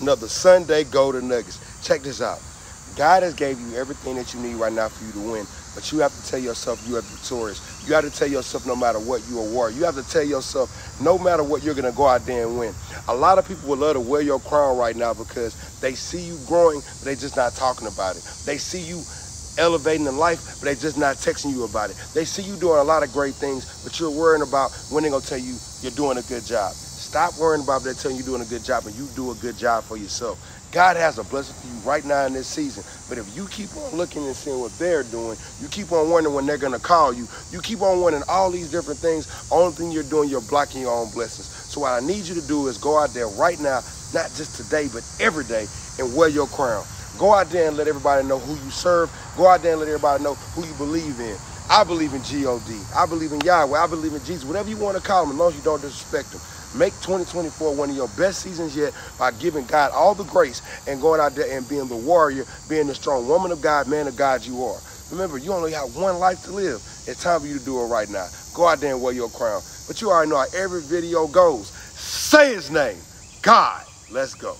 another Sunday Golden Nuggets. Check this out. God has gave you everything that you need right now for you to win, but you have to tell yourself you are victorious. You have to tell yourself no matter what you are war. You have to tell yourself no matter what you're gonna go out there and win. A lot of people would love to wear your crown right now because they see you growing, but they just not talking about it. They see you elevating in life, but they just not texting you about it. They see you doing a lot of great things, but you're worrying about when they're gonna tell you you're doing a good job. Stop worrying about that telling you doing a good job and you do a good job for yourself. God has a blessing for you right now in this season. But if you keep on looking and seeing what they're doing, you keep on wondering when they're gonna call you, you keep on wondering all these different things, only thing you're doing, you're blocking your own blessings. So what I need you to do is go out there right now, not just today, but every day, and wear your crown. Go out there and let everybody know who you serve. Go out there and let everybody know who you believe in. I believe in G-O-D. I believe in Yahweh. I believe in Jesus. Whatever you want to call him, as long as you don't disrespect him. Make 2024 one of your best seasons yet by giving God all the grace and going out there and being the warrior, being the strong woman of God, man of God you are. Remember, you only have one life to live. It's time for you to do it right now. Go out there and wear your crown. But you already know how every video goes. Say his name. God. Let's go.